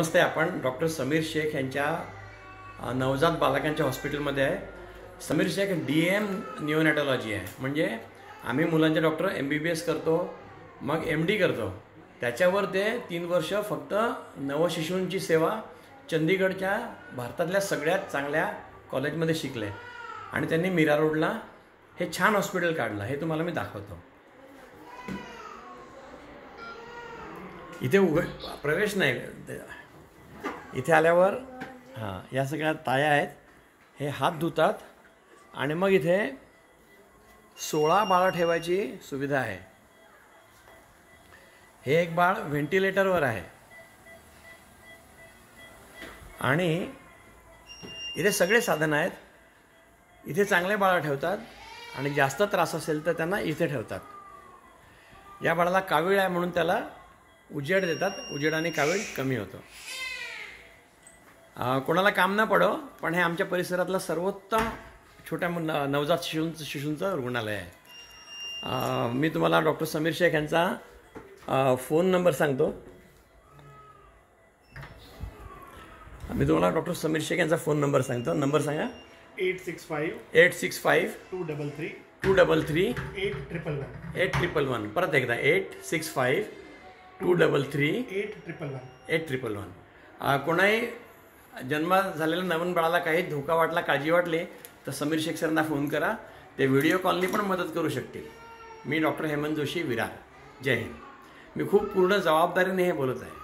नमस्ते आपण डॉक्टर समीर शेख यांच्या नवजात बालकांच्या हॉस्पिटलमध्ये आहे. Sameer Shaikh D M neonatology आहे. म्हणजे आम्ही मुलांचे doctor M B B S करतो मग एम डी करतो. त्याच्यावर ते तीन वर्ष फक्त नवशिशूंची सेवा चंदीगडच्या भारतातल्या सगळ्यात चांगल्या कॉलेजमध्ये शिकले. आणि त्यांनी मीरा रोडला हे छान हॉस्पिटल काढलं हे तुम्हाला मी दाखवतो. इथे उघड प्रवेश नाही. इथे आल्यावर हां या सगळ्या ताया आहेत. हे हात धुतात आणि मग इथे सोळा बाळं ठेवायची सुविधा आहे. हे एक बाळ व्हेंटिलेटरवर आहे. आणि इथे सगळे साधन आहेत. इथे चांगले बाळं ठेवतात आणि जास्त त्रास असेल तर त्यांना इथे ठेवतात. या बाळाला कावीळ आहे म्हणून त्याला उजेड देतात. उजेडाने कावीळ कमी होतो. कोणाला काम न पडो पण हे आमच्या परिसरातलं सर्वोत्तम छोट्या मुल नवजात शिशूंचं शिशूंचं रुग्णालय आहे. मी तुम्हाला डॉक्टर समीर शेख यांचा फोन नंबर सांगतो. मी तुम्हाला डॉक्टर समीर शेख यांचा फोन नंबर सांगतो. नंबर सांगा. Eight six five eight six five two double three two double three eight triple one eight triple one. परत एकदा. Eight six five two double three eight triple one eight triple one. कोणाही जन्म झालेल्या नवीन बाळाला काही धोका वाटला काळजी वाटली तर समीर शेख सरांना फोन करा. ते व्हिडिओ कॉलनी पण मदत करू शकतील. मी डॉक्टर हेमंत जोशी विरार. जय हिंद. मी खूप पूर्ण जबाबदारीने हे बोलत आहे.